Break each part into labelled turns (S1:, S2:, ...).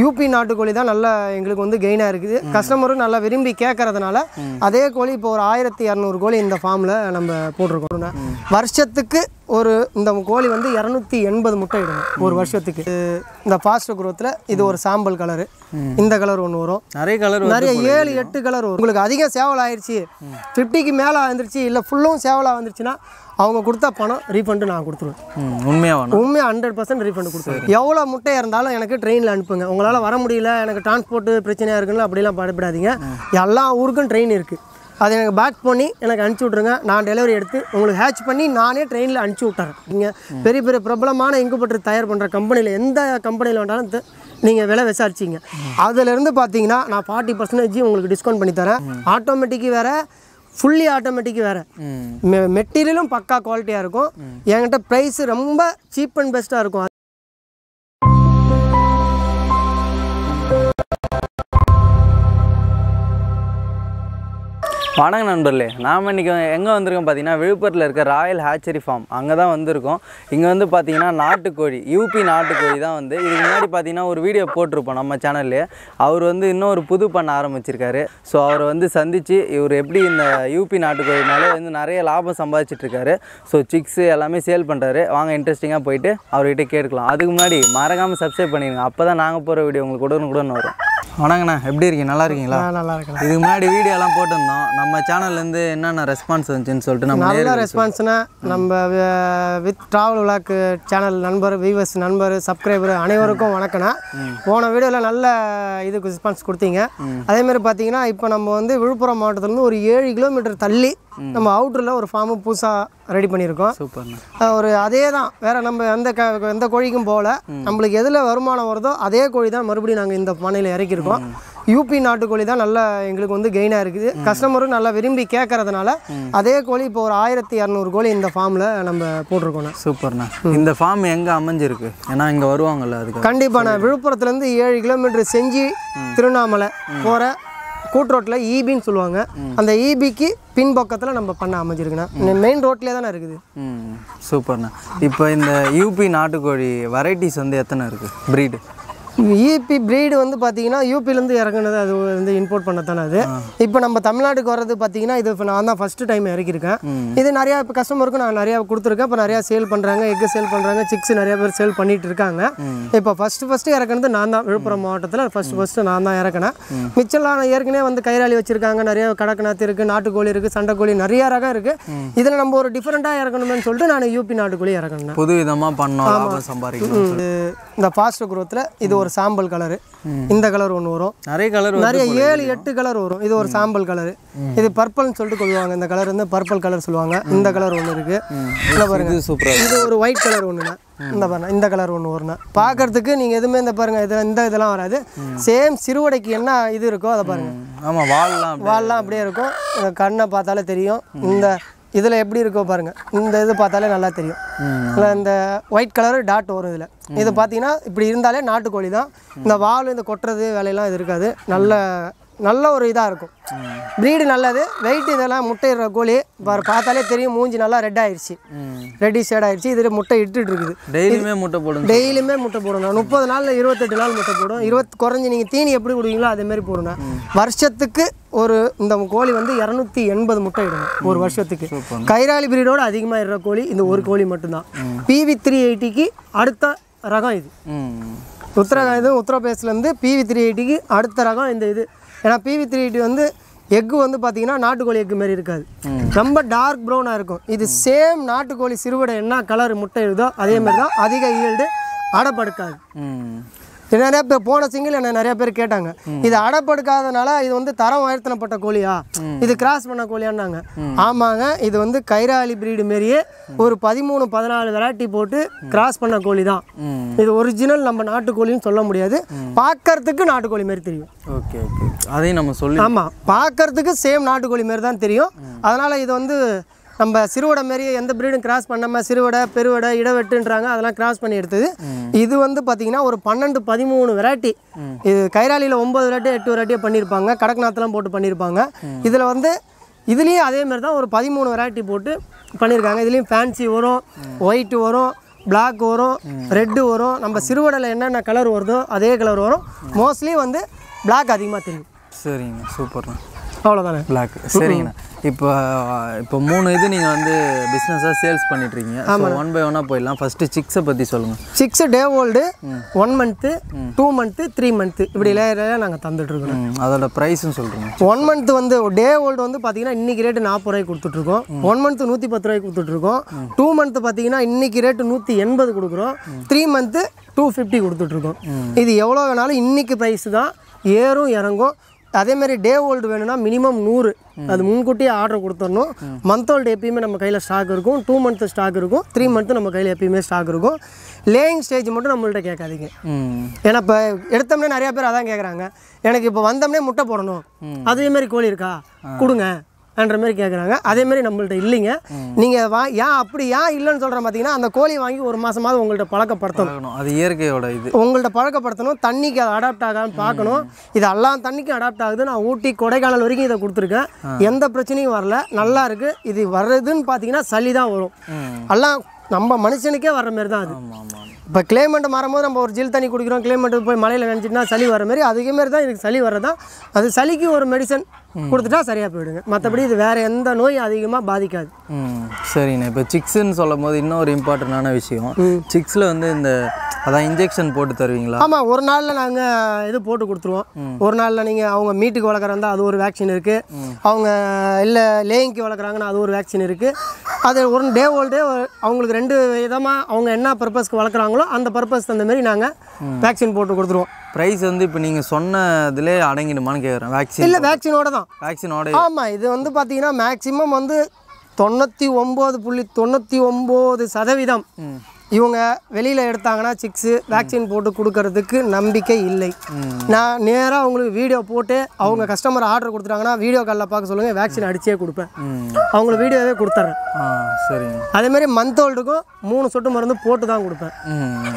S1: UP நாட்டுக்கோழி தான் நல்லா எங்களுக்கு வந்து கெயினாக இருக்குது. கஸ்டமரும் நல்லா விரும்பி கேட்கறதுனால அதே கோழி இப்போ ஒரு ஆயிரத்தி இரநூறு கோழி இந்த ஃபார்மில் நம்ம போட்டிருக்கோம். வருஷத்துக்கு ஒரு இந்த கோழி வந்து இரநூத்தி எண்பது முட்டை இடும் ஒரு வருஷத்துக்கு. இந்த ஃபாஸ்ட் குரோத்தில் இது ஒரு சாம்பல் கலரு இந்த கலர் ஒன்று வரும்.
S2: நிறைய கலர்
S1: நிறைய ஏழு எட்டு கலர் வரும். உங்களுக்கு அதிகம் சேவல் ஆயிடுச்சு ஃபிஃப்டிக்கு மேலே வந்துருச்சு இல்லை ஃபுல்லும் சேவலாக வந்துருச்சுன்னா அவங்க கொடுத்தா பணம் ரீஃபண்டு நான் கொடுத்துருவேன்.
S2: உண்மையாக
S1: உண்மையாக ஹண்ட்ரட் பர்சன்ட் ரீஃபண்ட் கொடுத்துருவேன். எவ்வளோ முட்டை இருந்தாலும் எனக்கு ட்ரெயினில் அனுப்புங்க. உங்களால் வர முடியல எனக்கு டிரான்ஸ்போர்ட்டு பிரச்சனையாக இருக்குன்னு அப்படிலாம் பயப்படாதீங்க. எல்லா ஊருக்கும் ட்ரெயின் இருக்குது அதை எனக்கு பேக் பண்ணி எனக்கு அனுப்பிச்சி விட்ருங்க நான் டெலிவரி எடுத்து உங்களுக்கு ஹேட்ச் பண்ணி நானே ட்ரெயினில் அனுப்பிச்சி விட்டுறேன். நீங்கள் பெரிய பெரிய பிரபலமான இங்குபட்டர் தயார் பண்ணுற கம்பெனியில் எந்த கம்பெனியில் வேண்டாலும் நீங்கள் விலை விசாரிச்சிங்க. அதுலேருந்து பார்த்தீங்கன்னா நான் ஃபார்ட்டி பர்சன்டேஜ் உங்களுக்கு டிஸ்கவுண்ட் பண்ணி தரேன். ஆட்டோமேட்டிக்கு வேறு ஃபுல்லி ஆட்டோமேட்டிக் வேறு. மெ. மெட்டீரியலும் பக்கா குவாலிட்டியாக இருக்கும். என்கிட்ட ப்ரைஸ் ரொம்ப சீப் அண்ட் பெஸ்ட்டாக இருக்கும்.
S2: வணக்கம் நண்பர்களே நாம் இன்றைக்கி எங்கே வந்திருக்கோம் பார்த்தீங்கன்னா விழுப்புரத்தில் இருக்க ராயல் ஹேச்சரி ஃபார்ம். அங்கே தான் வந்திருக்கோம். இங்கே வந்து பார்த்தீங்கன்னா நாட்டுக்கோழி யூபி நாட்டுக்கோழி தான் வந்து. இதுக்கு முன்னாடி பார்த்தீங்கன்னா ஒரு வீடியோ போட்டிருப்போம் நம்ம சேனல்லே அவர் வந்து இன்னும் ஒரு புது பண்ண ஆரம்பிச்சிருக்காரு. ஸோ அவரை வந்து சந்தித்து இவர் எப்படி இந்த யூபி நாட்டுக்கோழினாலே வந்து நிறைய லாபம் சம்பாதிச்சிட்ருக்காரு ஸோ சிக்ஸு எல்லாமே சேல் பண்ணுறாரு வாங்க இன்ட்ரெஸ்டிங்காக போயிட்டு அவர்கிட்ட கேட்கலாம் அதுக்கு முன்னாடி மறக்காமல் சப்ஸ்கிரைப் பண்ணிடுங்க. அப்போ தான் நாங்கள் போகிற வீடியோ உங்களுக்கு உடனுக்குடன் வரும். வணக்கண்ணா எப்படி இருக்கீங்க? நல்லா இருக்கீங்களா?
S1: நல்லா இருக்கேன்
S2: இதுக்கு முன்னாடி வீடியோலாம் போட்டிருந்தோம். நம்ம சேனல்லேருந்து என்னென்ன ரெஸ்பான்ஸ் வந்துச்சுன்னு சொல்லிட்டு நம்ம
S1: நல்ல ரெஸ்பான்ஸ்னா நம்ம வித் ட்ராவல் விளாக்கு சேனல் நண்பர் வியூவர்ஸ் நண்பர் சப்ஸ்கிரைபர் அனைவருக்கும் வணக்கண்ணா. போன வீடியோவில் நல்ல இதுக்கு ரெஸ்பான்ஸ் கொடுத்தீங்க. அதே மாதிரி பார்த்தீங்கன்னா இப்போ நம்ம வந்து விழுப்புரம் மாவட்டத்துலேருந்து ஒரு ஏழு கிலோமீட்டர் தள்ளி நம்ம அவுட்டரில் ஒரு ஃபார்மு புதுசாக ரெடி பண்ணியிருக்கோம்.
S2: சூப்பர்ண்ணா.
S1: அஹ் ஒரு அதே தான் வேற நம்ம எந்த க எந்த கோழிக்கும் போகல. நம்மளுக்கு எதில் வருமானம் வருதோ அதே கோழி தான் மறுபடியும் நாங்கள் இந்த பானையில் இறக்கியிருக்கோம் யூபி நாட்டுக்கோழி தான் நல்லா எங்களுக்கு வந்து கெயினாக இருக்குது. கஸ்டமரும் நல்லா விரும்பி கேட்கறதுனால அதே கோழி இப்போ ஒரு ஆயிரத்தி இரநூறு கோழி இந்த ஃபார்மில் நம்ம போட்டிருக்கோம்
S2: சூப்பர்ண்ணா. இந்த ஃபார்ம் எங்கே அமைஞ்சிருக்கு? ஏன்னா இங்கே வருவாங்கல்ல அதுக்கு.
S1: கண்டிப்பாக நான் விழுப்புரத்துலேருந்து ஏழு கிலோமீட்டர் செஞ்சு திருவண்ணாமலை போகிற கூட்ரோட்டில் ஈபின்னு சொல்லுவாங்க. அந்த ஈபிக்கு பின்பக்கத்தில் நம்ம பண்ண அமைஞ்சிருக்குண்ணா. மெயின் ரோட்லேயே தானே இருக்குது.
S2: சூப்பர்ண்ணா. இப்போ இந்த யூபி நாட்டுக்கோழி வெரைட்டிஸ் வந்து எத்தனை இருக்குது ப்ரீடு
S1: ஈபி பிரீடு வந்து பார்த்தீங்கன்னா யூபிலேருந்து இறங்குனது அது வந்து இம்போர்ட் பண்ணத்தானே அது. இப்போ நம்ம தமிழ்நாட்டுக்கு வர்றது பார்த்தீங்கன்னா இது நான் தான் ஃபஸ்ட்டு டைம் இறக்கியிருக்கேன். இது நிறையா இப்போ கஸ்டமருக்கு நான் நிறையா கொடுத்துருக்கேன். இப்போ நிறையா சேல் பண்ணுறாங்க எக்கு சேல் பண்ணுறாங்க சிக்ஸ் நிறைய பேர் சேல் பண்ணிட்டு இருக்காங்க. இப்போ ஃபஸ்ட்டு ஃபஸ்ட்டு இறக்குனது நான் தான். விழுப்புரம் மாவட்டத்தில் ஃபஸ்ட்டு ஃபஸ்ட்டு நான் தான் இறக்கினேன். மிச்சம்லாம் ஏற்கனவே வந்து கைராளி வச்சுருக்காங்க. நிறைய கடக்கநாத்து இருக்குது நாட்டுக்கோழி இருக்குது சண்டைக்கோழி நிறைய ரகம் இருக்குது இதில் நம்ம ஒரு டிஃப்ரெண்ட்டாக இறக்கணும்னு சொல்லிட்டு நான் யூபி நாட்டுக்கோழி இறக்கணும்
S2: புது விதமாக பண்ணோம்
S1: இந்த ஃபாஸ்ட் குரோத்தில் இது ஒரு சாம்பல் கலரு. இந்த கலர் ஒன்று வரும்.
S2: நிறைய கலர்
S1: நிறைய ஏழு எட்டு கலர் வரும். இது ஒரு சாம்பல் கலரு. இது பர்பிள்னு சொல்லிட்டு சொல்லுவாங்க. இந்த கலர் வந்து பர்பிள் கலர் சொல்லுவாங்க. இந்த கலர் ஒன்று இருக்கு. இந்த பாருங்க.
S2: இது
S1: ஒரு ஒயிட் கலர் ஒன்றுண்ணா இந்த பாருங்க. இந்த கலர் ஒன்று வரும்ண்ணா பார்க்கறதுக்கு நீங்கள் எதுவுமே இந்த பாருங்க இது இந்த இதெல்லாம் வராது. சேம் சிறுவடைக்கு என்ன இது இருக்கோ அதை பாருங்க.
S2: ஆமாம் வால்லாம்
S1: வால்லாம் அப்படியே இருக்கும். கண்ணை பார்த்தாலே தெரியும். இந்த இதில் எப்படி இருக்கோ பாருங்க. இந்த இது பார்த்தாலே நல்லா தெரியும். இல்லை இந்த ஒயிட் கலர் டாட் வரும் இதில். இது பார்த்தீங்கன்னா இப்படி இருந்தாலே நாட்டுக்கோழி தான். இந்த வால் இந்த கொட்டுறது வேலையெல்லாம் இது இருக்காது. நல்ல நல்ல ஒரு இதாக இருக்கும். ப்ரீடு நல்லது. வெயிட் இதெல்லாம் முட்டையிடுற கோழி பாரு பார்த்தாலே தெரியும் மூஞ்சி நல்லா ரெட் ஆயிடுச்சு ரெட்டி ஷேட் ஆயிடுச்சு இதில் முட்டை இட்டுட்டு இருக்குது.
S2: டெய்லியுமே முட்டை போடுங்க
S1: டெய்லியுமே முட்டை போடணும். முப்பது நாளில் இருபத்தெட்டு நாள் முட்டை போடும் இருபத்தி குறைஞ்சி நீங்கள் தீனி எப்படி கொடுவீங்களோ அதே மாதிரி போடணும். வருஷத்துக்கு ஒரு இந்த கோழி வந்து இரநூத்தி எண்பது முட்டை இடணும் ஒரு வருஷத்துக்கு. கைராளி பிரீடோட அதிகமாக இடுற கோழி இந்த ஒரு கோழி மட்டும்தான். பிவி த்ரீ எயிட்டிக்கு அடுத்த ரகம் இது. உத்தரகா இது உத்தரப்பிரதேசிலேருந்து பிவி த்ரீ எயிட்டிக்கு அடுத்த ரகம் இந்த இது. ஏன்னா பிவி த்ரீ எயிட்டி வந்து எக்கு வந்து பார்த்தீங்கன்னா நாட்டுக்கோழி எக்கு மாதிரி இருக்காது. ரொம்ப டார்க் ப்ரௌனாக இருக்கும். இது சேம் நாட்டுக்கோழி சிறுவடை என்ன கலர் முட்டை இருக்குதோ அதே மாதிரி தான் அதிக ஈல்டு அடப்படுக்காது இது நிறைய பேர் போன சிங்கிள் என்ன நிறைய பேர் கேட்டாங்க. இது அடப்படுக்காதனால இது வந்து தரம் உயர்த்தனப்பட்ட கோழியா? இது கிராஸ் பண்ண கோழியான்னாங்க. ஆமாங்க இது வந்து கைராளி பிரீடு மாரியே ஒரு பதிமூணு பதினாலு வெரைட்டி போட்டு கிராஸ் பண்ண கோழி தான் இது ஒரிஜினல் நம்ம நாட்டுக்கோழின்னு சொல்ல முடியாது. பார்க்கறதுக்கு நாட்டுக்கோழி மாதிரி தெரியும்.
S2: Okay okay. அதையும் நம்ம சொல்லி
S1: ஆமாம் பார்க்கறதுக்கு சேம் நாட்டுக்கோழி மாதிரி தான் தெரியும் அதனால் இது வந்து நம்ம சிறுவடை மாரி எந்த பிரீடும் கிராஸ் பண்ணாமல் சிறுவடை பெருவடை இடவெட்டுன்றாங்க அதெல்லாம் கிராஸ் பண்ணி எடுத்தது. இது வந்து பார்த்தீங்கன்னா ஒரு பன்னெண்டு பதிமூணு வெரைட்டி இது கைராலியில் ஒம்பது வெரைட்டி எட்டு வெரைட்டியை பண்ணியிருப்பாங்க கடக்நாத்லாம் போட்டு பண்ணியிருப்பாங்க இதில் வந்து இதுலேயும் அதே மாதிரி தான் ஒரு பதிமூணு வெரைட்டி போட்டு பண்ணியிருக்காங்க இதுலேயும் ஃபேன்சி வரும் ஒயிட் வரும் பிளாக் வரும் ரெட்டு வரும். நம்ம சிறுவடையில் என்னென்ன கலர் வருதோ அதே கலர் வரும். மோஸ்ட்லி வந்து பிளாக் அதிகமாக தெரியும்.
S2: சரிங்கண்ணா சூப்பர்ண்ணா
S1: அவ்வளோதானே
S2: பிளாக் சரிங்கண்ணா. இப்போ இப்போ மூணு இது நீங்கள் வந்து பிஸ்னஸாக சேல்ஸ் பண்ணிட்டுருக்கீங்க. ஸோ ஒன் பை ஒன்னாக போயிடலாம். ஃபஸ்ட்டு சிக்ஸை பற்றி சொல்லுங்கள்
S1: chicks day old one month two month three month இப்படி லேயராக நாங்கள் தந்துட்டுருக்கோம்
S2: அதோட ப்ரைஸும் சொல்கிறீங்க
S1: ஒன் மந்த் வந்து டே ஓல்டு வந்து பார்த்தீங்கன்னா இன்னைக்கு ரேட்டு நாற்பது ரூபாய்க்கு கொடுத்துட்ருக்கோம் ஒன் மந்த் நூற்றி பத்து ரூபாய்க்கு கொடுத்துட்ருக்கோம் டூ மந்த் பார்த்தீங்கன்னா இன்னைக்கு ரேட்டு நூற்றி எண்பது கொடுக்குறோம். த்ரீ மந்த்து டூ ஃபிஃப்டி கொடுத்துட்ருக்கோம் இது எவ்வளோ வேணாலும் இன்னைக்கு ப்ரைஸ் தான். ஏறும் இறங்கும். அதேமாரி டே ஓல்டு வேணும்னா மினிமம் நூறு. அது முன்கூட்டியே ஆர்டர் கொடுத்துடணும். மந்த் ஓல்டு எப்பயுமே நம்ம கையில் ஸ்டாக் இருக்கும். டூ மந்த் ஸ்டாக் இருக்கும். த்ரீ மந்த்து நம்ம கையில் எப்பயுமே ஸ்டாக் இருக்கும். லேயிங் ஸ்டேஜ் மட்டும் நம்மள்ட்ட கேட்காதீங்க. ஏன்னா இப்போ எடுத்தோம்னே நிறைய பேர் அதான் கேட்குறாங்க எனக்கு இப்போ வந்தோம்னே முட்டை போடணும். அதே மாதிரி கோழி இருக்கா? கொடுங்க. என்ற மாதிரி கேட்குறாங்க அதே மாதிரி நம்மள்ட்ட இல்லைங்க. நீங்கள் வா ஏன் அப்படி ஏன் இல்லைன்னு சொல்கிறேன் பார்த்தீங்கன்னா அந்த கோழி வாங்கி ஒரு மாதமாவது உங்கள்ட்ட பழக்கப்படுத்தணும்.
S2: அது இயற்கையோட இது.
S1: உங்கள்ட்ட பழக்கப்படுத்தணும். தண்ணிக்கு அது அடாப்ட் ஆகான்னு பார்க்கணும். இது எல்லா தண்ணிக்கும் அடாப்ட் ஆகுது. நான் ஊட்டி கொடைக்கானல் வரைக்கும் இதை கொடுத்துருக்கேன். எந்த பிரச்சனையும் வரல. நல்லா இருக்குது இது வர்றதுன்னு பார்த்தீங்கன்னா சளி தான் வரும் எல்லாம் நம்ம மனுஷனுக்கே வர்ற மாதிரி தான் அது. இப்போ கிளைமேட் மாறும்போது நம்ம ஒரு ஜில் தண்ணி குடிக்கிறோம். கிளைமேட் போய் மலையில் நினச்சிட்டுனா சளி வர மாதிரி அதே மாதிரி தான் இதுக்கு சளி வர்றதான் அது சளிக்கு ஒரு மெடிசன் கொடுத்துட்டா சரியாக போயிடுங்க. மற்றபடி இது வேறு எந்த நோய் அதிகமாக பாதிக்காது.
S2: ம். சரிண்ணா. இப்போ சிக்ஸ்ன்னு சொல்லும் போது இன்னொரு இம்பார்ட்டண்டான விஷயம். சிக்ஸில் வந்து இந்த அதான் இன்ஜெக்ஷன் போட்டு தருவீங்களா?
S1: ஆமாம் ஒரு நாளில் நாங்கள் இது போட்டு கொடுத்துருவோம். ஒரு நாளில் நீங்கள் அவங்க மீட்டுக்கு வளர்க்குறதா அது ஒரு வேக்சின் இருக்குது அவங்க இல்லை லேயிங்க்கு வளர்க்குறாங்கன்னா அது ஒரு வேக்சின் இருக்குது அது ஒரு டே ஓல்டே அவங்களுக்கு ரெண்டு விதமாக அவங்க என்ன பர்பஸ்க்கு வளர்க்குறாங்களோ அந்த பர்பஸ் தகுந்த மாதிரி நாங்கள் வேக்சின் போட்டு கொடுத்துருவோம்.
S2: ப்ரைஸ் வந்து இப்போ நீங்கள் சொன்னதுலே அடங்கிடுமான்னு கேட்குறேன் வேக்சின்
S1: இல்லை வேக்சினோட தான்.
S2: வேக்சினோட
S1: ஆமாம் இது வந்து பார்த்தீங்கன்னா மேக்ஸிமம் வந்து தொண்ணூற்றி ஒம்பது புள்ளி தொண்ணூற்றி ஒம்பது சதவீதம். இவங்க வெளியில் எடுத்தாங்கன்னா சிக்ஸு வேக்சின் போட்டு கொடுக்கறதுக்கு நம்பிக்கை இல்லை. நான் நேராக அவங்களுக்கு வீடியோ போட்டு அவங்க கஸ்டமர் ஆர்டர் கொடுத்துட்டாங்கன்னா வீடியோ காலில் பார்க்க சொல்லுங்கள் வேக்சின் அடிச்சே கொடுப்பேன். அவங்களுக்கு வீடியோவே கொடுத்துட்றேன்
S2: சரிங்க.
S1: அதேமாதிரி மந்த் ஓல்டுக்கும் மூணு சொட்டு மருந்து போட்டு தான் கொடுப்பேன்.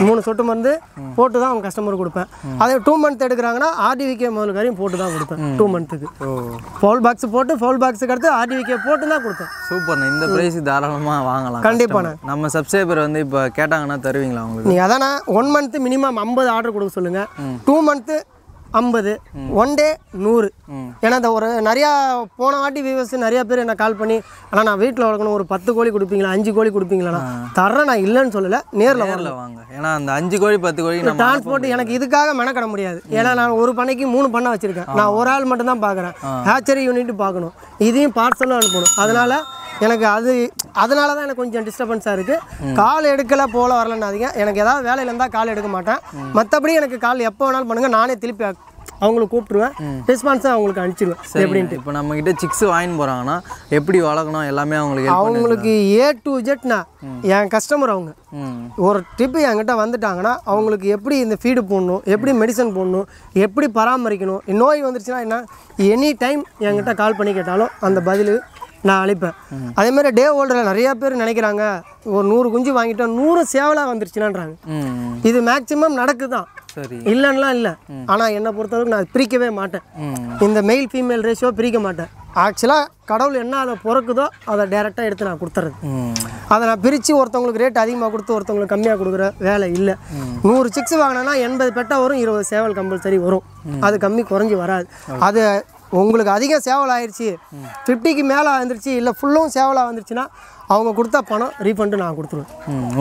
S1: மூணு சொட்டு மருந்து போட்டு தான் அவங்க கஸ்டமர் கொடுப்பேன். அதே டூ மந்த் எடுக்கிறாங்கன்னா ஆர்டிவிகே முதல் காரியம் போட்டு தான் கொடுப்பேன் டூ மந்த்துக்கு ஃபோல் பாக்ஸ் போட்டு ஃபோல் பாக்ஸுக்கு அடுத்து ஆர்டிவிகே போட்டு தான் கொடுப்பேன்.
S2: சூப்பர்ண்ணா இந்த ப்ரைஸ் தாராளமாக வாங்கலாம்
S1: கண்டிப்பாண்ணே.
S2: நம்ம சப்ஸ்கிரைபர் வந்து இப்போ கேட்டாங்கன்னா தருவீங்களா உங்களுக்கு?
S1: நீங்கள் அதானே ஒன் மந்த்து மினிமம் ஐம்பது ஆர்டர் கொடுக்க சொல்லுங்கள் டூ மந்த்து ஐம்பது ஒன் டே நூறு. ஏன்னா இந்த ஒரு நிறையா போன வாட்டி வியூவர்ஸ் நிறைய பேர் என்ன கால் பண்ணி ஆனால் நான் வீட்டில் வளர்க்கணும் ஒரு பத்து கோழி கொடுப்பீங்களா அஞ்சு கோழி கொடுப்பீங்களா தர்றேன் நான் இல்லைன்னு சொல்லலை நேரில் வரல
S2: வாங்க. ஏன்னா அந்த அஞ்சு கோழி பத்து கோழி
S1: டிரான்ஸ்போர்ட் எனக்கு இதுக்காக மெனக்கட முடியாது. ஏன்னா நான் ஒரு பண்ணைக்கு மூணு பண்ணை வச்சிருக்கேன். நான் ஒரு ஆள் மட்டும் தான் பார்க்குறேன் ஹேச்சரி யூனிட் பார்க்கணும். இதையும் பார்சலும் அனுப்பணும். அதனால எனக்கு அது அதனால தான் எனக்கு கொஞ்சம் டிஸ்டர்பன்ஸாக இருக்குது கால் எடுக்கல போல வரலன்னாதீங்க. எனக்கு ஏதாவது வேலையில் இருந்தால் கால் எடுக்க மாட்டேன். மற்றபடி எனக்கு கால் எப்போ வேணாலும் பண்ணுங்கள் நானே திருப்பி அவங்களுக்கு கூப்பிட்ருவேன் ரெஸ்பான்ஸை அவங்களுக்கு அனுப்பிச்சிடுவேன் எப்படின்ட்டு.
S2: இப்போ நம்ம கிட்ட சிக்ஸ் வாங்கிட்டு போகிறாங்கன்னா எப்படி வளர்க்கணும்? எல்லாமே அவங்களுக்கு
S1: அவங்களுக்கு ஏ டு ஜெட்னா என் கஸ்டமர் அவங்க. ஒரு ட்ரிப்பு என்கிட்ட வந்துட்டாங்கன்னா அவங்களுக்கு எப்படி இந்த ஃபீடு போடணும்? எப்படி மெடிசன் போடணும்? எப்படி பராமரிக்கணும்? நோய் வந்துருச்சுன்னா என்ன? எனி டைம் என்கிட்ட கால் பண்ணி கேட்டாலும் அந்த பதில் நான் அளிப்பேன் அதே மாதிரி டே ஓல்டரில் நிறைய பேர் நினைக்கிறாங்க ஒரு நூறு குஞ்சு வாங்கிட்டோம் நூறு சேவலாக வந்துருச்சுனான்றாங்க.
S2: ம்.
S1: இது மேக்ஸிமம் நடக்குதான்.
S2: சரி.
S1: இல்லைன்னுலாம் இல்லை. ஆனால் என்னை பொறுத்தளவுக்கு நான் பிரிக்கவே மாட்டேன். இந்த மெயில் ஃபீமேல் ரேஷியோ பிரிக்க மாட்டேன். ஆக்சுவலாக கடவுள் என்ன அதை பிறக்குதோ அதை டேரெக்டாக எடுத்து நான் கொடுத்துறது அதை நான் பிரித்து ஒருத்தவங்களுக்கு ரேட் அதிகமாக கொடுத்து ஒருத்தவங்களுக்கு கம்மியாக கொடுக்குற வேலை இல்லை. நூறு சிக்ஸ் வாங்கினேன்னா எண்பது பெட்டா வரும் இருபது சேவல் கம்பல்சரி வரும். அது கம்மி குறைஞ்சி வராது. அது உங்களுக்கு அதிகம் சேவல் ஆயிடுச்சு ஃபிஃப்டிக்கு மேலே வந்துருச்சு இல்லை ஃபுல்லும் சேவலாக வந்துருச்சுன்னா அவங்க கொடுத்த பணம் ரீஃபண்டு நான் கொடுத்துருவேன்.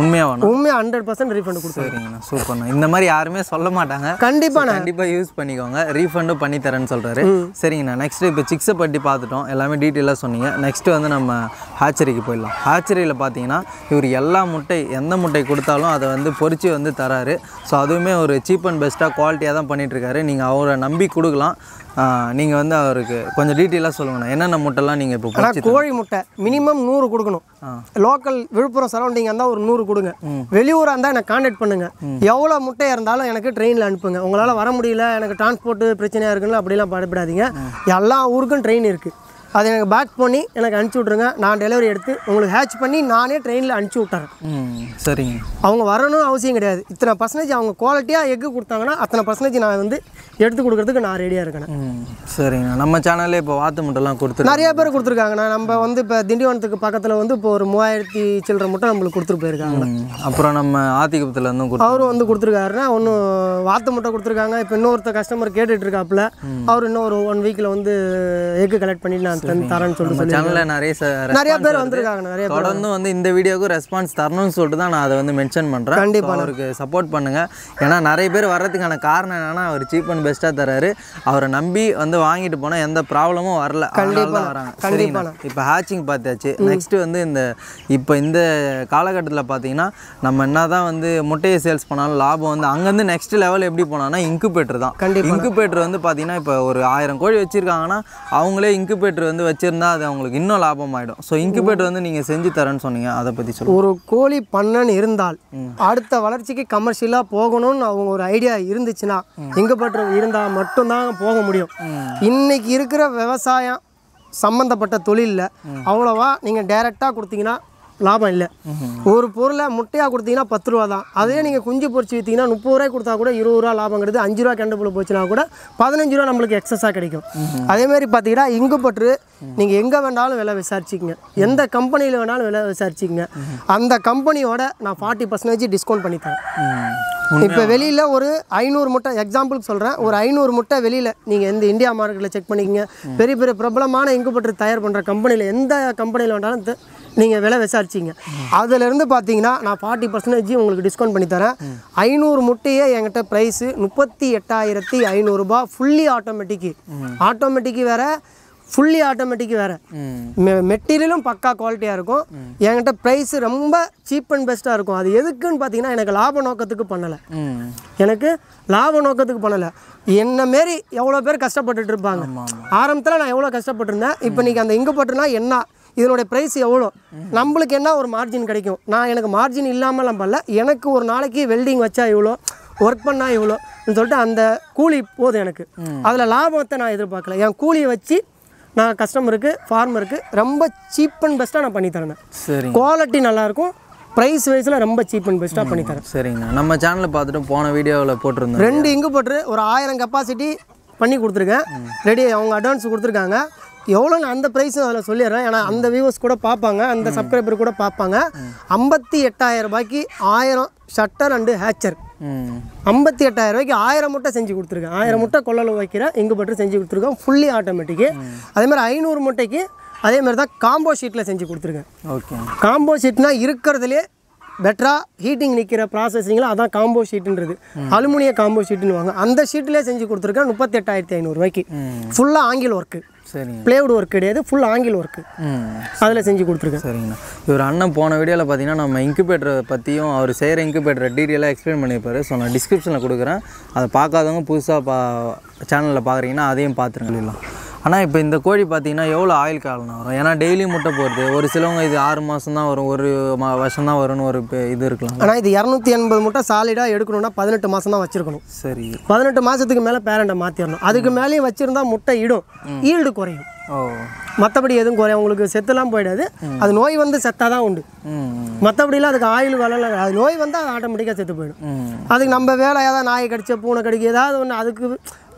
S2: உண்மையாக வேணும்.
S1: உண்மையாக ஹண்ட்ரட் பர்சன்ட் ரீஃபண்டு கொடுத்துருவேன்.
S2: சரிங்கண்ணா சூப்பர்ண்ணா இந்த மாதிரி யாருமே சொல்ல மாட்டாங்க.
S1: கண்டிப்பாக நான்
S2: கண்டிப்பாக யூஸ் பண்ணிக்கோங்க. ரீஃபண்டும் பண்ணி தரேன்னு சொல்கிறாரு சரிங்கண்ணா நெக்ஸ்ட் இப்போ சிக்ஸை பற்றி பார்த்துட்டோம். எல்லாமே டீட்டெயிலாக சொன்னீங்க. நெக்ஸ்ட் வந்து நம்ம ஹேச்சரிக்கு போயிடலாம். ஹேச்சரியில் பார்த்தீங்கன்னா இவர் எல்லா முட்டை எந்த முட்டை கொடுத்தாலும் அதை வந்து பொரிச்சு வந்து தராரு. ஸோ அதுவுமே ஒரு சீப் அண்ட் பெஸ்ட்டாக குவாலிட்டியாக தான் பண்ணிகிட்ருக்காரு நீங்கள் அவரை நம்பி கொடுக்கலாம். நீங்கள் வந்து அவருக்கு கொஞ்சம் டீட்டெயிலாக சொல்லுங்கண்ணா. என்னென்ன முட்டைலாம் நீங்கள் இப்போ
S1: ஆனால் கோழி முட்டை மினிமம் நூறு கொடுக்கணும். லோக்கல் விழுப்புரம் சரௌண்டிங் இருந்தால் ஒரு நூறு கொடுங்க. வெளியூராக இருந்தால் எனக்கு காண்டாக்ட் பண்ணுங்க. எவ்வளோ முட்டையாக இருந்தாலும் எனக்கு ட்ரெயினில் அனுப்புங்க. உங்களால் வர முடியல எனக்கு டிரான்ஸ்போர்ட் பிரச்சனையாக இருக்குன்னு அப்படிலாம் பயப்படாதீங்க எல்லா ஊருக்கும் ட்ரெயின் இருக்குது அதை எனக்கு பேக் பண்ணி எனக்கு அனுப்பிச்சி விட்ருங்க நான் டெலிவரி எடுத்து உங்களுக்கு ஹேட்ச் பண்ணி நானே ட்ரெயினில் அனுப்பிச்சி விட்டுறேன்.
S2: சரிங்க.
S1: அவங்க வரணும் அவசியம் கிடையாது. இத்தனை பர்சன்டேஜ் அவங்க குவாலிட்டியாக எக்கு கொடுத்தாங்கன்னா அத்தனை பர்சன்டேஜ் நான் வந்து எடுத்து கொடுக்கறதுக்கு நான் ரெடியாக இருக்கேன்.
S2: சரிங்க. நம்ம சேனல்லே இப்போ வாத்து முட்டைலாம் கொடுத்துருக்கோம்
S1: நிறைய பேர் கொடுத்துருக்காங்கண்ணா நம்ம வந்து இப்போ திண்டிவனத்துக்கு பக்கத்தில் வந்து இப்போ ஒரு மூவாயிரத்தி சில்லற மட்டும் நம்மளுக்கு கொடுத்துட்டு போயிருக்காங்க.
S2: அப்புறம் நம்ம ஆத்திகுப்பத்தில் இருந்தும் கொடுத்து
S1: அவரும் வந்து கொடுத்துருக்காருன்னா ஒன்றும் வாத்து முட்டை கொடுத்துருக்காங்க. இப்போ இன்னொருத்த கஸ்டமர் கேட்டுட்டு இருக்காப்புல அவர் இன்னும் ஒரு ஒன் வீக்கில் வந்து எக்கு கலெக்ட் பண்ணி நான் தரேன்னு சொல்லிட்டு சொல்லி
S2: சேனலில் நிறைய
S1: நிறைய பேர். வந்திருக்காங்க நிறைய
S2: தொடர்ந்து வந்து இந்த வீடியோக்கு ரெஸ்பான்ஸ் தரணும்னு சொல்லிட்டு தான் நான் அதை வந்து மென்ஷன் பண்ணுறேன்
S1: கண்டிப்பா.
S2: அவருக்கு சப்போர்ட் பண்ணுங்க. ஏன்னா நிறைய பேர் வர்றதுக்கான காரணம் என்னன்னா அவர் சீப் அண்ட் பெஸ்ட்டாக தராரு அவரை நம்பி வந்து வாங்கிட்டு போனால் எந்த ப்ராப்ளமும் வரல. தான் வராங்க. சரிங்கண்ணா. இப்போ ஹேச்சிங் பார்த்தாச்சு. நெக்ஸ்ட் வந்து இந்த இப்போ இந்த காலகட்டத்தில் பார்த்தீங்கன்னா நம்ம என்ன தான் வந்து முட்டையை சேல்ஸ் பண்ணாலும் லாபம் வந்து அங்கேருந்து நெக்ஸ்ட் லெவல் எப்படி போனான்னா இன்குபேட்டர் தான். இன்குபேட்டர் வந்து பார்த்தீங்கன்னா இப்போ ஒரு ஆயிரம் கோழி வச்சுருக்காங்கன்னா அவங்களே இன்குபேட்டர் வந்து வச்சுருந்தா அது அவங்களுக்கு இன்னும் லாபம் ஆகிடும் ஸோ இன்குபேட்டர் வந்து நீங்கள் செஞ்சு தரேன்னு சொன்னீங்க அதை பற்றி சொல்லுங்கள்
S1: ஒரு கோழி பண்ணன்னு இருந்தால் அடுத்த வளர்ச்சிக்கு கமர்ஷியலாக போகணும்னு அவங்க ஒரு ஐடியா இருந்துச்சுன்னா பற்ற இருந்தால் மட்டும்தான் போக முடியும். இன்னைக்கு இருக்கிற விவசாயம் சம்மந்தப்பட்ட தொழிலில் அவ்வளோவா நீங்கள் டைரெக்டாக கொடுத்தீங்கன்னா லாபம் இல்லை. ஒரு பொருளை முட்டையாக கொடுத்தீங்கன்னா பத்து ரூபா தான். அதே நீங்கள் குஞ்சு பொரிச்சு விற்றீங்கன்னா முப்பது ரூபாய் கொடுத்தா கூட இருபது ரூபா லாபம் கிடையாது அஞ்சு ரூபா கெண்டு புள்ள போச்சுன்னா கூட பதினஞ்சு ரூபா நம்மளுக்கு எக்ஸஸாக கிடைக்கும். அதே மாதிரி பார்த்தீங்கன்னா இங்கு பற்று நீங்கள் எங்கே வேணாலும் விலை விசாரிச்சிக்கங்க. எந்த கம்பெனியில் வேணாலும் விலை விசாரிச்சிக்கங்க. அந்த கம்பெனியோட நான் ஃபார்ட்டி பர்சன்டேஜ் டிஸ்கவுண்ட் பண்ணி தரேன். இப்போ வெளியில் ஒரு ஐநூறு முட்டை எக்ஸாம்பிளுக்கு சொல்கிறேன் ஒரு ஐநூறு முட்டை வெளியில் நீங்கள் எந்த இந்தியா மார்க்கெட்டில் செக் பண்ணிக்கங்க. பெரிய பெரிய பிரபலமான இங்குபட்டர் தயார் பண்ணுற கம்பெனியில் எந்த கம்பெனியில் வேணாலும் த- நீங்கள் விலை விசாரிச்சிங்க. அதுலேருந்து பார்த்தீங்கன்னா நான் ஃபார்ட்டி பர்சன்டேஜ் உங்களுக்கு டிஸ்கவுண்ட் பண்ணி தரேன். ஐநூறு முட்டையே என்கிட்ட ப்ரைஸு முப்பத்தி எட்டாயிரத்தி ஐநூறுரூபா ஃபுல்லி ஆட்டோமேட்டிக்கு ஆட்டோமேட்டிக்கு வேறு ஃபுல்லி ஆட்டோமேட்டிக் வேறு. மெட்டீரியலும் பக்கா குவாலிட்டியாக இருக்கும். என்கிட்ட ப்ரைஸ் ரொம்ப சீப் அண்ட் பெஸ்ட்டாக இருக்கும். அது எதுக்குன்னு பார்த்தீங்கன்னா எனக்கு லாப நோக்கத்துக்கு பண்ணலை.
S2: ம்.
S1: எனக்கு லாப நோக்கத்துக்கு பண்ணலை. என்ன மாரி எவ்வளோ பேர் கஷ்டப்பட்டுட்டு இருப்பாங்க. ஆரம்பத்தில் நான் எவ்வளோ கஷ்டப்பட்டிருந்தேன். இப்போ நீங்கள் அந்த இங்கு பட்டுனா என்ன? இதனுடைய ப்ரைஸ் எவ்வளோ? நம்மளுக்கு என்ன ஒரு மார்ஜின் கிடைக்கும்? நான் எனக்கு மார்ஜின் இல்லாமலாம் பண்ணல எனக்கு ஒரு நாளைக்கு வெல்டிங் வச்சா இவ்வளோ ஒர்க் பண்ணால் இவ்வளோன்னு சொல்லிட்டு அந்த கூலி போதும் எனக்கு. அதில் லாபத்தை நான் எதிர்பார்க்கல. என் கூலியை வச்சு நான் கஸ்டமருக்கு ஃபார்மருக்கு ரொம்ப சீப் அண்ட் பெஸ்ட்டாக நான் பண்ணி தரேன்.
S2: சரிங்க.
S1: குவாலிட்டி நல்லாயிருக்கும் ப்ரைஸ் வைஸில் ரொம்ப சீப் அண்ட் பெஸ்ட்டாக பண்ணி தரேன்.
S2: சரிங்கண்ணா நம்ம சேனலில் பார்த்துட்டு போன வீடியோவில் போட்டிருந்தோம்
S1: ரெண்டு இங்கு போட்டு ஒரு ஆயிரம் கெப்பாசிட்டி பண்ணி கொடுத்துருக்கேன். ரெடி அவங்க அட்வான்ஸ் கொடுத்துருக்காங்க. எவ்வளோ நான் அந்த ப்ரைஸும் அதில் சொல்லிடுறேன். ஏன்னா அந்த வியூவர்ஸ் கூட பார்ப்பாங்க அந்த சப்ஸ்கிரைபர் கூட பார்ப்பாங்க. ஐம்பத்தி எட்டாயிரம் ரூபாய்க்கு ஆயிரம் ஷட்டர் அண்டு ஹேச்சர் ஐம்பத்தி எட்டாயிரம் ரூபாய்க்கு ஆயிரம் முட்டை செஞ்சு கொடுத்துருக்கேன். ஆயிரம் முட்டை கொள்ளல வைக்கிற இங்கு பட்டு செஞ்சு கொடுத்துருக்கோம். ஃபுல்லி ஆட்டோமேட்டிக்கு அதே மாதிரி ஐநூறு முட்டைக்கு அதே மாதிரி தான் காம்போ ஷீட்டில் செஞ்சு கொடுத்துருக்கேன்.
S2: ஓகே.
S1: காம்போ ஷீட்னா இருக்கிறதுலே பெட்டராக ஹீட்டிங் நிற்கிற ப்ராசஸிங்கில் அதான் காம்போ ஷீட்டுன்றது அலுமினிய காம்போ ஷீட்டுன்னு வாங்க. அந்த ஷீட்டிலே செஞ்சு கொடுத்துருக்கேன் முப்பத்தெட்டாயிரத்தி ஐநூறுரூவாய்க்கு ஃபுல்லாக ஆங்கில் ஒர்க்கு
S2: சரிங்க.
S1: பிளேவுட் ஒர்க் கிடையாது ஃபுல் ஆங்கில் ஒர்க்கு அதில் செஞ்சு கொடுத்துருக்கேன்.
S2: சரிங்கண்ணா. இவர் அண்ணன் போன வீடியோவில் பார்த்தீங்கன்னா நம்ம இன்குபேட்டரை பற்றியும் அவர் செய்கிற இன்குபேட்டரை டீட்டெயிலாக எக்ஸ்பிளைன் பண்ணியிருப்பாரு. ஸோ நான் டிஸ்கிரிப்ஷனில் கொடுக்குறேன். அதை பார்க்காதவங்க புதுசாக பா சேனலில் பார்க்குறீங்கன்னா அதையும் பார்த்துருக்கலாம் ஆனால் இப்போ இந்த கோழி பார்த்தீங்கன்னா எவ்வளோ ஆயில் காலம் வரும். ஏன்னா டெய்லியும் முட்டை போடுது. ஒரு சிலவங்க இது ஆறு மாதம் தான் வரும். ஒரு மா வருஷம் தான் வரும்னு ஒரு இது இருக்கலாம்.
S1: ஆனால் இது இரநூத்தி எண்பது முட்டை சாலிடாக எடுக்கணும்னா பதினெட்டு மாதம் தான் வச்சுருக்கணும்.
S2: சரி.
S1: பதினெட்டு மாதத்துக்கு மேலே பேரண்ட்டை மாற்றிடணும் அதுக்கு மேலேயும் வச்சுருந்தா முட்டை இடும். ஈல்டு குறையும்.
S2: ஓ.
S1: மற்றபடி எதுவும் குறையும் உங்களுக்கு செத்துலாம் போயிடாது. அது நோய் வந்து செத்தாக தான் உண்டு. மற்றபடிலாம் அதுக்கு ஆயில் வேலை அது நோய் வந்தால் அது ஆட்டோமேட்டிக்காக செத்து போயிடும். அதுக்கு நம்ம வேலை ஏதாவது நாய் கடிச்ச பூனை கடிக்க ஏதாவது ஒன்று அதுக்கு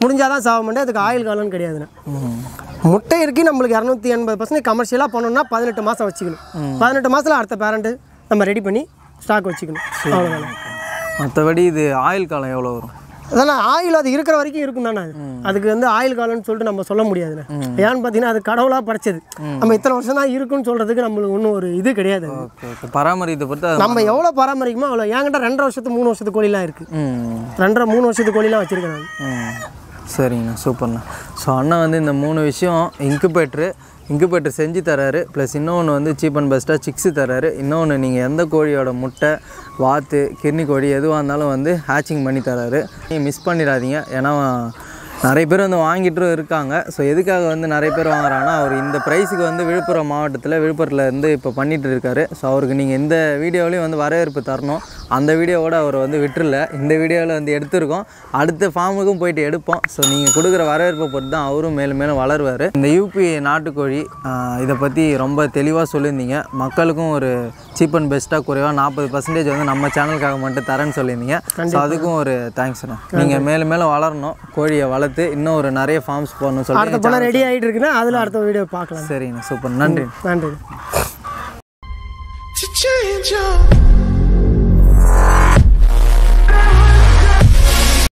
S1: முடிஞ்சாதான் சாக மாட்டேன். அதுக்கு ஆயில் காலம்னு கிடையாதுண்ணே முட்டை இருக்கு நம்மளுக்கு இரநூத்தி எண்பது பர்சன்ட் கமர்ஷியலாக பண்ணணும்னா பதினெட்டு மாதம் வச்சுக்கணும். பதினெட்டு மாதத்தில் அடுத்த பேரண்ட்டு நம்ம ரெடி பண்ணி ஸ்டாக் வச்சுக்கணும். அவ்வளோதானே
S2: மற்றபடி இது ஆயில் காலம் எவ்வளோ வரும்?
S1: அதெல்லாம் ஆயில் அது இருக்கிற வரைக்கும் இருக்கும் தானே அதுக்கு வந்து ஆயில் காலம்னு சொல்லிட்டு நம்ம சொல்ல முடியாதுண்ணே ஏன்னு பார்த்தீங்கன்னா அது கடவுளாக படைச்சது. நம்ம இத்தனை வருஷம் தான் இருக்குன்னு சொல்கிறதுக்கு நம்மளுக்கு ஒன்றும் ஒரு இது கிடையாது.
S2: பராமரித்தை பொறுத்து
S1: நம்ம எவ்வளோ பராமரிக்குமோ அவ்வளோ என்கிட்ட ரெண்டரை வருஷத்து மூணு வருஷத்து கோழிலாம் இருக்குது ரெண்டரை மூணு வருஷத்து கோழிலாம் வச்சுருக்கேன் நான்.
S2: சரிங்கண்ணா சூப்பர்ண்ணா. ஸோ அண்ணா வந்து இந்த மூணு விஷயம் இன்குபேட்ரு இன்குபேட்டர் செஞ்சு தராரு. ப்ளஸ் இன்னொன்று வந்து சீப் அண்ட் பெஸ்ட்டாக சிக்ஸு தராரு. இன்னொன்று நீங்கள் எந்த கோழியோட முட்டை வாத்து கிர்னி கோழி எதுவாக இருந்தாலும் வந்து ஹேச்சிங் பண்ணி தராரு. நீங்கள் மிஸ் பண்ணிடாதீங்க. ஏன்னா நிறைய பேர் வந்து வாங்கிட்டும் இருக்காங்க. ஸோ எதுக்காக வந்து நிறைய பேர் வாங்குறாங்கன்னா அவர் இந்த ப்ரைஸுக்கு வந்து விழுப்புரம் மாவட்டத்தில் விழுப்புரத்தில் இருந்து இப்போ பண்ணிட்டு இருக்காரு. ஸோ அவருக்கு நீங்கள் இந்த வீடியோலையும் வந்து வரவேற்பு தரணும். அந்த வீடியோவோட அவர் வந்து விட்டுறல இந்த வீடியோவில் வந்து எடுத்திருக்கோம். அடுத்த ஃபார்முக்கும் போயிட்டு எடுப்போம். ஸோ நீங்கள் கொடுக்குற வரவேற்பை பொறுத்து தான் அவரும் மேலும் மேலும் வளருவார். இந்த யூபி நாட்டுக்கோழி இதை பற்றி ரொம்ப தெளிவாக சொல்லியிருந்தீங்க. மக்களுக்கும் ஒரு சீப் அண்ட் பெஸ்ட்டாக குறைவாக நாற்பது பர்சன்டேஜ் வந்து நம்ம சேனலுக்காக மட்டும் தரேன்னு சொல்லியிருந்தீங்க. ஸோ அதுக்கும் ஒரு தேங்க்ஸ்ண்ணா நீங்கள் மேலும் மேலும் வளரணும். கோழியை வளர்த்து இன்னும் ஒரு நிறைய ஃபார்ம்ஸ் போடணும்னு சொல்லி
S1: அடுத்த படம் ரெடி ஆகிட்டு இருக்குன்னா அதில் அடுத்த வீடியோ பார்க்கலாம்.
S2: சரிங்கண்ணா சூப்பர் நன்றி.
S1: நன்றி.